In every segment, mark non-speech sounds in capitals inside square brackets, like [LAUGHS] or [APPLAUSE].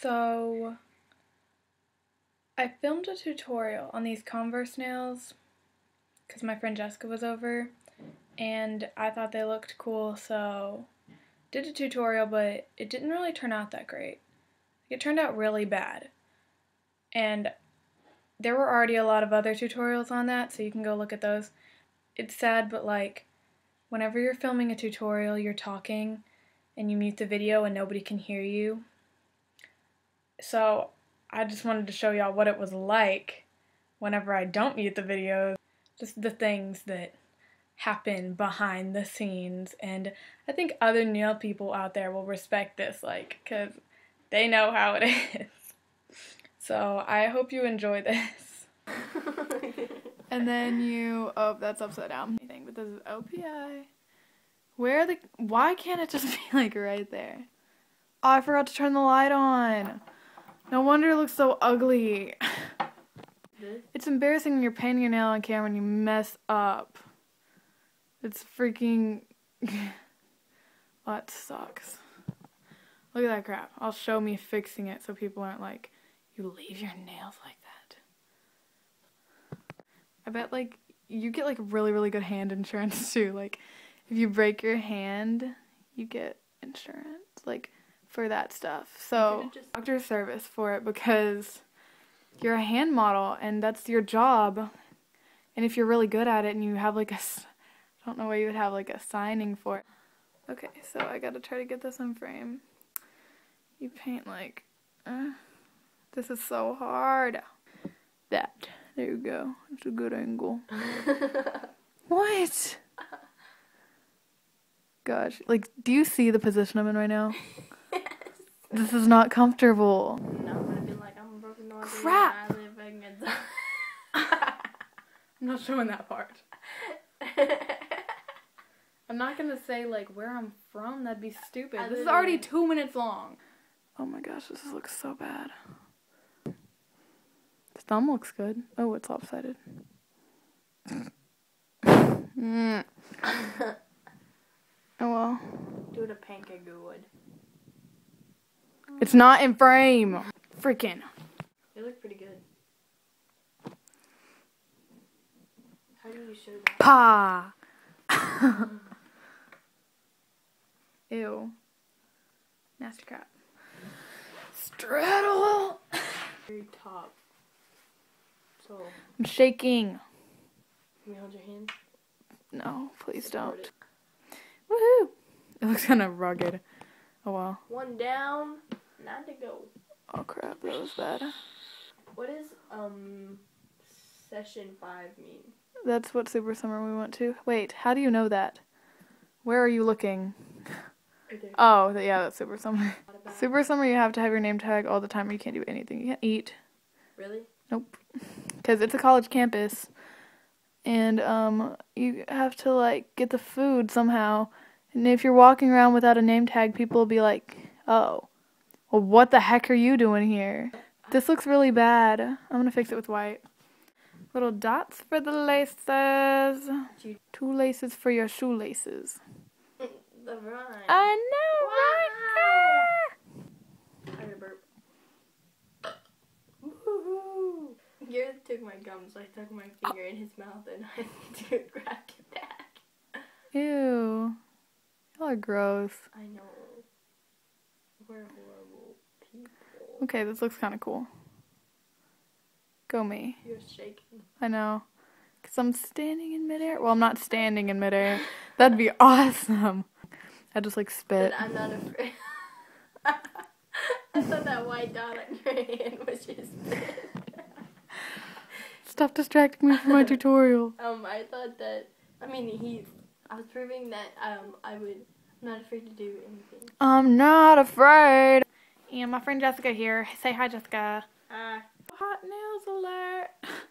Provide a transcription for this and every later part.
So, I filmed a tutorial on these Converse nails because my friend Jessica was over and I thought they looked cool, so did a tutorial, but it didn't really turn out that great. It turned out really bad. And there were already a lot of other tutorials on that, so you can go look at those. It's sad, but like, whenever you're filming a tutorial, you're talking and you mute the video and nobody can hear you. So I just wanted to show y'all what it was like whenever I don't mute the videos. Just the things that happen behind the scenes. And I think other nail people out there will respect this, like, because they know how it [LAUGHS] is. So I hope you enjoy this. [LAUGHS] and then you, oh, that's upside down. But this is OPI. Where the, why can't it just [LAUGHS] be like right there? Oh, I forgot to turn the light on. No wonder it looks so ugly. it's embarrassing when you're painting your nail on camera and you mess up. It's freaking. [LAUGHS] that sucks. Look at that crap. I'll show me fixing it so people aren't like, you leave your nails like that. I bet, like, you get, like, really, really good hand insurance [LAUGHS] too. Like, if you break your hand, you get insurance. Like, for that stuff. So, doctor service for it because you're a hand model and that's your job. And if you're really good at it and you have, like, a, I don't know why you would have like a signing for it. Okay, so I gotta try to get this in frame. You paint like, uh, this is so hard. That, there you go. It's a good angle. [LAUGHS] what? Gosh, like, do you see the position I'm in right now? [LAUGHS] yes. This is not comfortable. No, I'm gonna be like, I'm a broken Crap! [LAUGHS] I'm not showing that part. [LAUGHS] I'm not gonna say like where I'm from. That'd be stupid. this is already two minutes long. Oh my gosh, this looks so bad. The thumb looks good. Oh, it's lopsided. [LAUGHS] mm. oh well. Do it a pancake would. It's not in frame. Freaking. They look pretty good. How do you show that? Pa. [LAUGHS] Ew. Nasty crap. Straddle! Very top. So. I'm shaking. Can you hold your hand? No, please Support don't. Woohoo! It looks kind of rugged. Oh well. One down, nine to go. Oh crap, that was bad. What does um session five mean? That's what Super Summer we went to. Wait, how do you know that? Where are you looking? Oh, yeah, that's Super Summer. [LAUGHS] Super Summer, you have to have your name tag all the time or you can't do anything. You can't eat. Really? Nope. Because it's a college campus. And um, you have to, like, get the food somehow. And if you're walking around without a name tag, people will be like, oh, well, what the heck are you doing here? This looks really bad. I'm to fix it with white. Little dots for the laces. Two laces for your shoelaces [LAUGHS] the run. I know, wow. right? I burp. Woohoo! [LAUGHS] Gareth took my gums, so I stuck my finger oh. in his mouth and [LAUGHS] I grabbed it back. Ew. Y'all are gross. I know. We're horrible people. Okay, this looks kind of cool. Go me. You're shaking. I know. Because I'm standing in midair. Well, I'm not standing in midair. That'd be [LAUGHS] awesome. I just like spit. But I'm not afraid. [LAUGHS] I thought that white dot on your hand was just spit. Stop distracting me from my [LAUGHS] tutorial. Um, I thought that. I mean, he. I was proving that um I would. I'm not afraid to do anything. I'm not afraid. And my friend Jessica here. Say hi, Jessica. Hi. Hot nails alert. [LAUGHS]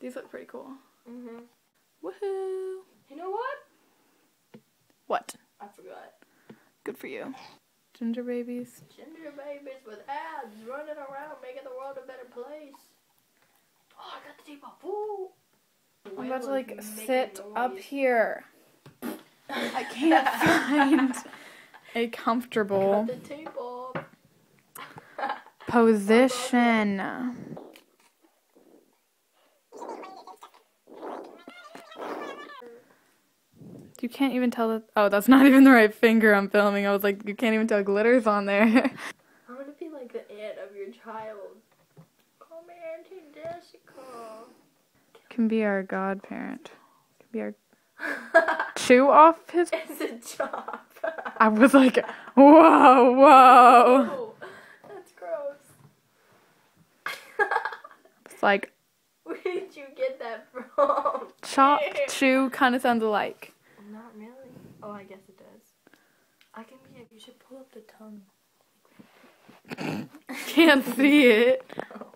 These look pretty cool. Mhm. Woohoo. You know what? What? I forgot. Good for you. Ginger babies. Ginger babies with abs running around making the world a better place. Oh, I got the tape off. Ooh. I'm about to like sit up here. I can't find a comfortable. Position. You can't even tell that. Oh, that's not even the right finger I'm filming. I was like, you can't even tell glitter's on there. [LAUGHS] I'm gonna be like the aunt of your child. Call me Auntie Jessica. Can be our godparent. Can be our [LAUGHS] chew off his. [LAUGHS] it's a job. I was like, whoa, whoa. oh, that's gross. It's like [LAUGHS] Where did you get that from? chop, [LAUGHS] chew, kind of sounds alike. Not really. Oh, I guess it does. I can be. You should pull up the tongue. Can't see it. Oh.